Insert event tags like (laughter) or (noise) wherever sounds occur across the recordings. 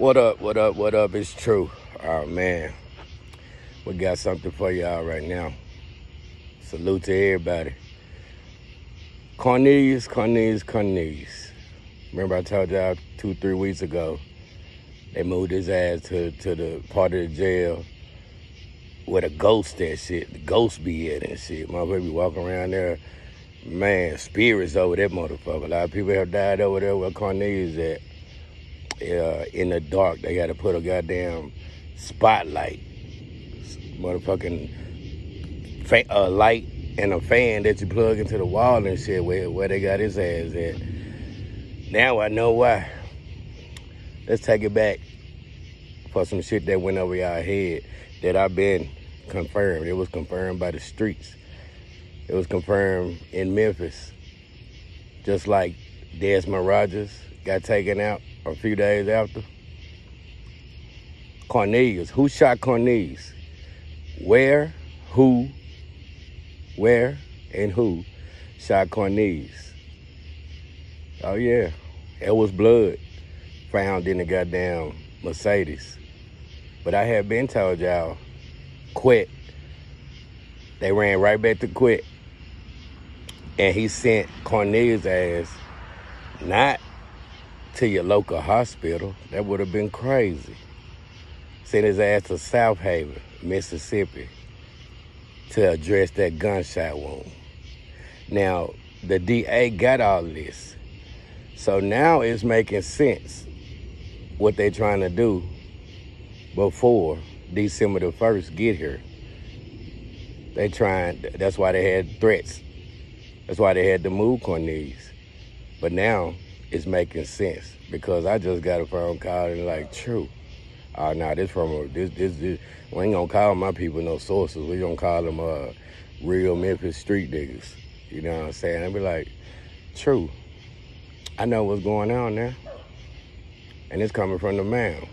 What up, what up, what up? It's true. Oh man. We got something for y'all right now. Salute to everybody. Cornelius, Cornelius, Cornelius. Remember I told y'all two, three weeks ago, they moved his ass to, to the part of the jail where the ghost that shit, the ghost be at and shit. Motherfucker be walking around there. Man, spirits over that motherfucker. A lot of people have died over there where Cornelius at. Uh, in the dark, they got to put a goddamn spotlight, motherfucking fa- uh, light and a fan that you plug into the wall and shit where, where they got his ass at. Now I know why. Let's take it back for some shit that went over y'all head that I've been confirmed. It was confirmed by the streets. It was confirmed in Memphis. Just like Desmond Rogers got taken out a few days after. Cornelius. Who shot Cornelius? Where, who, where, and who shot Cornelius? Oh, yeah. It was blood found in the goddamn Mercedes. But I had been told y'all, quit. They ran right back to quit. And he sent Cornelius' ass not to your local hospital. That would have been crazy. Sent his ass to Southaven, Mississippi, to address that gunshot wound. Now, the DA got all this. So now it's making sense what they're trying to do before December the 1st get here. They trying, that's why they had threats. That's why they had to move Cornelius. But now it's making sense because I just got a phone call and like, true. Oh, nah, this from a, this, this, this, we ain't gonna call my people no sources. We gonna call them uh, real Memphis street niggas. You know what I'm saying? I be like, true. I know what's going on there. And it's coming from the man.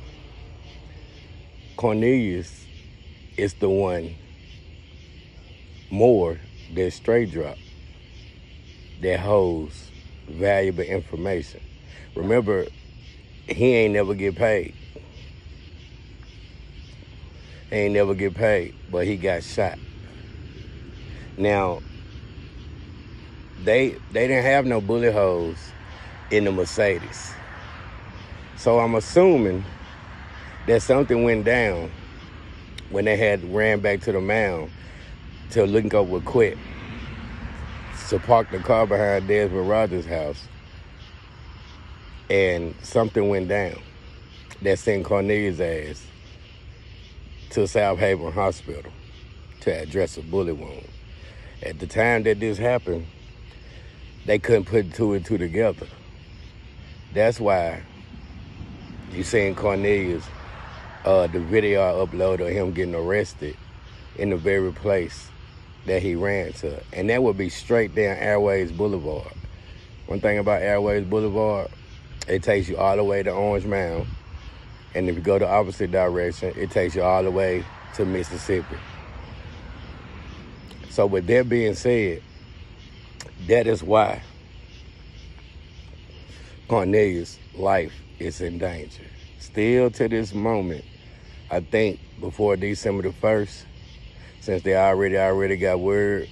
Cornelius is the one more than Straight Drop that holds valuable information. Remember, he ain't never get paid. He ain't never get paid, but he got shot. Now, they they didn't have no bullet holes in the Mercedes. So I'm assuming that something went down when they had ran back to the mound to link up with Quit to park the car behind Desmond Rogers' house. And something went down that sent Cornelius' ass to Southaven Hospital to address a bullet wound. At the time that this happened, they couldn't put two and two together. That's why you seen Cornelius, uh, the video I uploaded of him getting arrested in the very place that he ran to. And that would be straight down Airways Boulevard. One thing about Airways Boulevard, it takes you all the way to Orange Mound. And if you go the opposite direction, it takes you all the way to Mississippi. So with that being said, that is why Cornelius' life is in danger. Still to this moment, I think before December the 1st, since they already already got word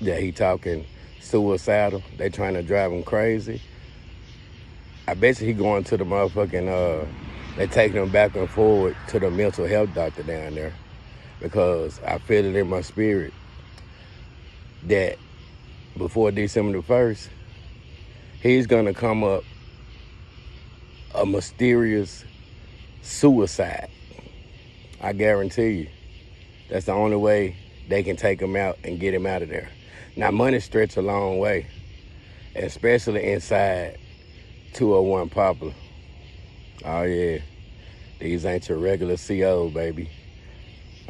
that he talking suicidal, they trying to drive him crazy. I you he going to the motherfucking, uh, they taking him back and forward to the mental health doctor down there because I feel it in my spirit that before December the 1st, he's to come up a mysterious suicide. I guarantee you. That's the only way they can take him out and get him out of there. Now, money stretch a long way, especially inside 201 Poplar. Oh, yeah. These ain't your regular CO, baby.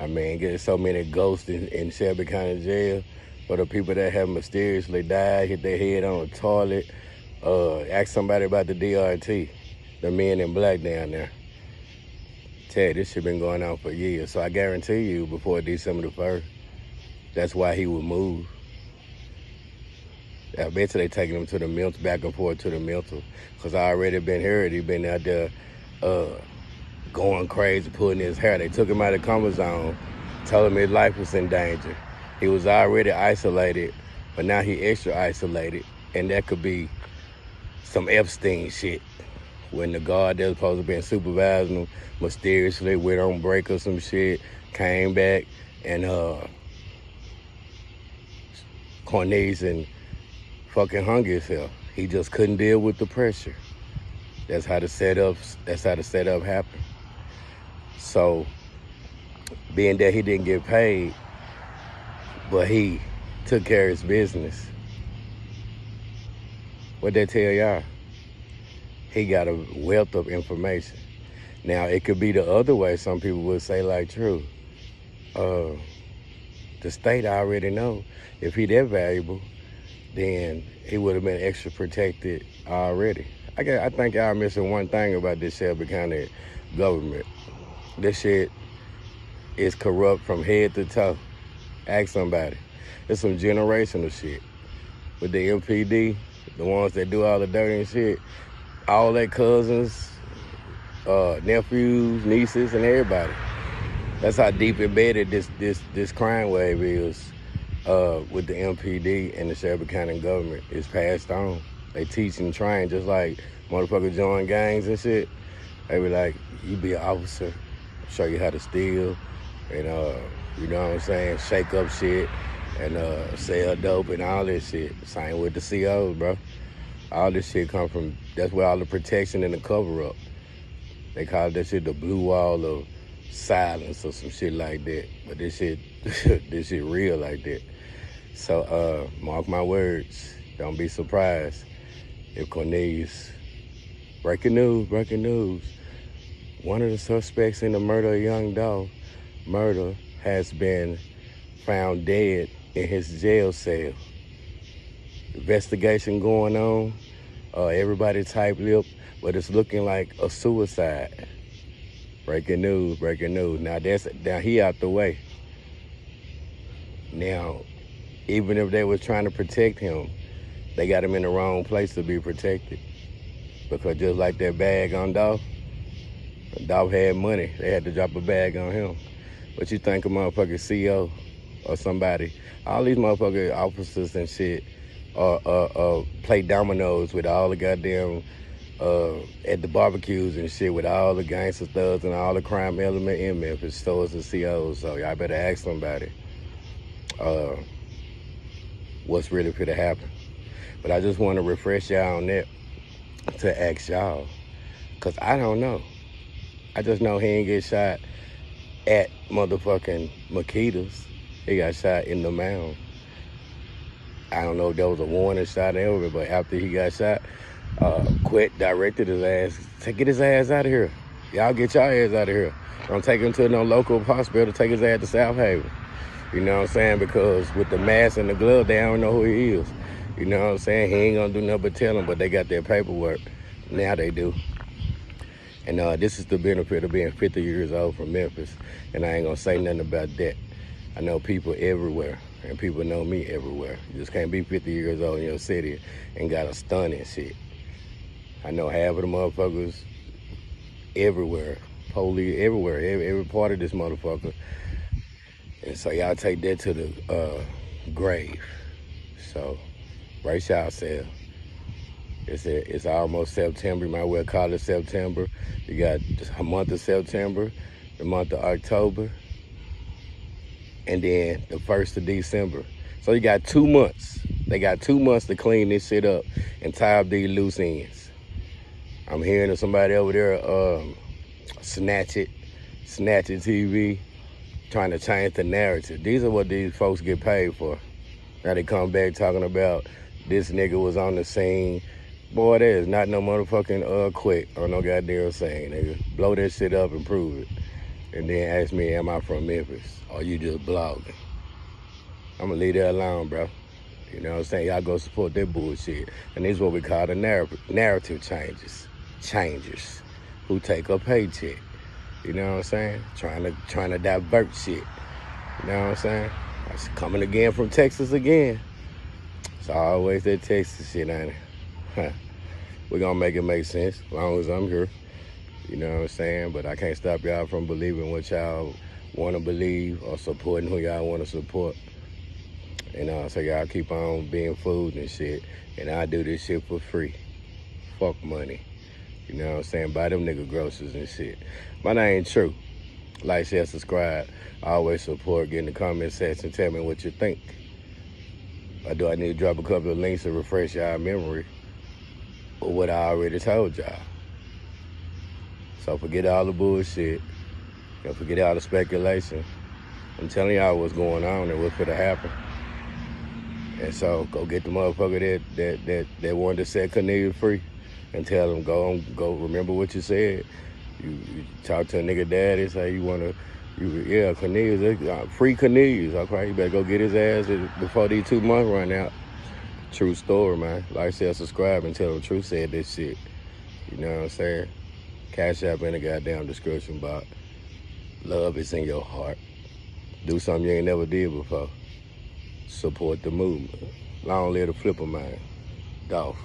I mean, getting so many ghosts in, in Shelby County Jail for the people that have mysteriously died, hit their head on a toilet. Uh, ask somebody about the DRT, the men in black down there. You, this shit been going on for years. So I guarantee you, before December the 1st, that's why he would move. I bet they taking him to the mental, back and forth to the mental. Because I already been heard, he been out there uh, going crazy, pulling his hair. They took him out of the comfort zone, told him his life was in danger. He was already isolated, but now he extra isolated, and that could be some Epstein shit. When the guard that was supposed to be supervising him mysteriously went on break or some shit, came back, and uh, Cornelius and fucking hung himself. He just couldn't deal with the pressure. That's how the setup. That's how the setup happened. So, being that he didn't get paid, but he took care of his business. What they tell y'all? He got a wealth of information. Now it could be the other way. Some people would say like, true. Uh, the state already know if he that valuable, then he would have been extra protected already. I guess, I think y'all missing one thing about this Shelby County government. This shit is corrupt from head to toe. Ask somebody. It's some generational shit. With the MPD, the ones that do all the dirty and shit, all their cousins, uh, nephews, nieces, and everybody. That's how deep embedded this this this crime wave is uh, with the MPD and the Shelby County government. It's passed on. They teach and train just like motherfuckers join gangs and shit. They be like, you be an officer, show you how to steal, and uh, you know what I'm saying, shake up shit, and uh, sell dope and all this shit. Same with the COs, bro. All this shit come from. That's where all the protection and the cover up. They call that shit the blue wall of silence or some shit like that. But this shit, (laughs) this shit real like that. So uh, mark my words. Don't be surprised if Cornelius. Breaking news, breaking news. One of the suspects in the murder of Young Dolph murder has been found dead in his jail cell. Investigation going on. Uh, everybody type lip, but it's looking like a suicide. Breaking news, breaking news. Now that's now he out the way. Now, even if they was trying to protect him, they got him in the wrong place to be protected. Because just like that bag on Dolph, Dolph had money. They had to drop a bag on him. But you think a motherfucking CEO or somebody, all these motherfucking officers and shit, uh, uh, uh, play dominoes with all the goddamn uh, at the barbecues and shit with all the gangster thugs and all the crime element in Memphis, stores and COs. So y'all better ask somebody uh, what's really going to happen. But I just want to refresh y'all on that to ask y'all, cause I don't know. I just know he ain't get shot at motherfucking Makeda's. He got shot in the mound. I don't know if there was a warning shot over, but after he got shot, uh, quit directed his ass to get his ass out of here. Y'all get y'all ass out of here. Don't take him to no local hospital. To take his ass to South Southaven. You know what I'm saying? Because with the mask and the glove, they don't know who he is. You know what I'm saying? He ain't gonna do nothing but tell them, but they got their paperwork. Now they do. And uh, this is the benefit of being 50 years old from Memphis. And I ain't gonna say nothing about that. I know people everywhere, and people know me everywhere. You just can't be 50 years old in your city and got a stunning shit. I know half of the motherfuckers everywhere, police everywhere, every, every part of this motherfucker. And so y'all take that to the uh, grave. So brace yourself. It's a, it's almost September. You might well call it September. You got a month of September, the month of October, and then the first of December. So you got two months. They got two months to clean this shit up and tie up these loose ends. I'm hearing of somebody over there um, snatch it, snatch it TV, trying to change the narrative. These are what these folks get paid for. Now they come back talking about this nigga was on the scene. Boy, that is not no motherfucking uh quick or no goddamn saying, nigga. Blow that shit up and prove it. And then ask me, am I from Memphis? Or you just blogging? I'm gonna leave that alone, bro. You know what I'm saying? Y'all go support that bullshit. And this is what we call the narrative, narrative changes changers who take a paycheck. You know what I'm saying? Trying to trying to divert shit. You know what I'm saying? That's coming again from Texas again. It's always that Texas shit, ain't it? (laughs) We're gonna make it make sense as long as I'm here. You know what I'm saying? But I can't stop y'all from believing what y'all want to believe or supporting who y'all want to support. And uh, so y'all keep on being food and shit. And I do this shit for free. Fuck money. You know what I'm saying? Buy them nigga groceries and shit. My name ain't True. Like, share, subscribe. I always support. Get in the comment section. Tell me what you think. Or do I need to drop a couple of links to refresh y'all memory? Or what I already told y'all. So forget all the bullshit. And forget all the speculation. I'm telling y'all what's going on and what could have happened. And so go get the motherfucker that that that, that wanted to set Cornelius free and tell him go go remember what you said. You, you talk to a nigga daddy, say you wanna you yeah, Cornelius, uh, free Cornelius. Okay, you better go get his ass before these two months run out. True story, man. Like, share, subscribe, and tell the truth said this shit. You know what I'm saying? Cash App in the goddamn description box. Love is in your heart. Do something you ain't never did before. Support the movement. Long live the flipper man. Dolph.